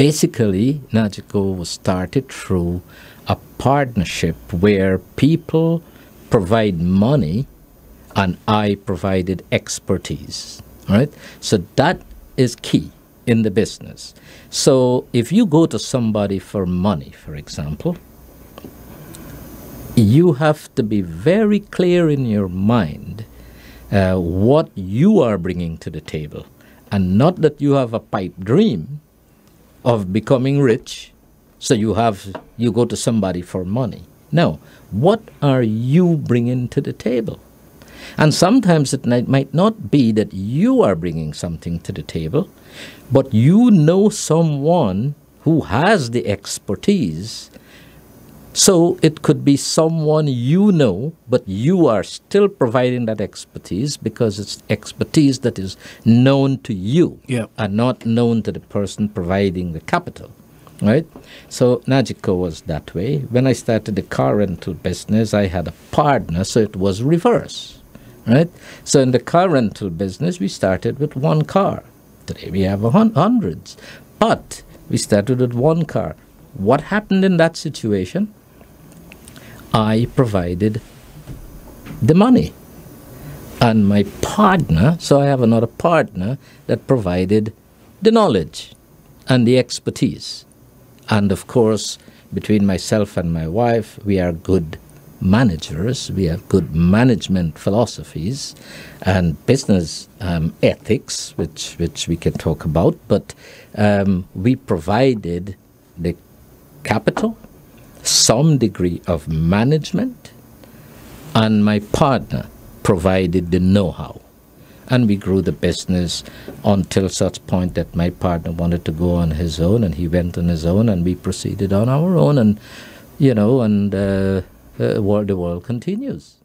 basically, Nagico was started through a partnership where people provide money and I provided expertise. Right? So that is key in the business. So if you go to somebody for money, for example, you have to be very clear in your mind uh, what you are bringing to the table, and not that you have a pipe dream of becoming rich, so you have you go to somebody for money. No, what are you bringing to the table? And sometimes it might not be that you are bringing something to the table, but you know someone who has the expertise so it could be someone you know, but you are still providing that expertise because it's expertise that is known to you and not known to the person providing the capital. Right? So Nagico was that way. When I started the car rental business, I had a partner, so it was reverse. Right? So in the car rental business, we started with one car. Today we have hundreds. But we started with one car. What happened in that situation? I provided the money. And my partner, so I have another partner that provided the knowledge and the expertise. And of course, between myself and my wife, we are good managers. We have good management philosophies and business um, ethics, which, which we can talk about. But um, we provided the capital, some degree of management, and my partner provided the know how. And we grew the business until such point that my partner wanted to go on his own, and he went on his own, and we proceeded on our own, and you know, and uh, uh, the world continues.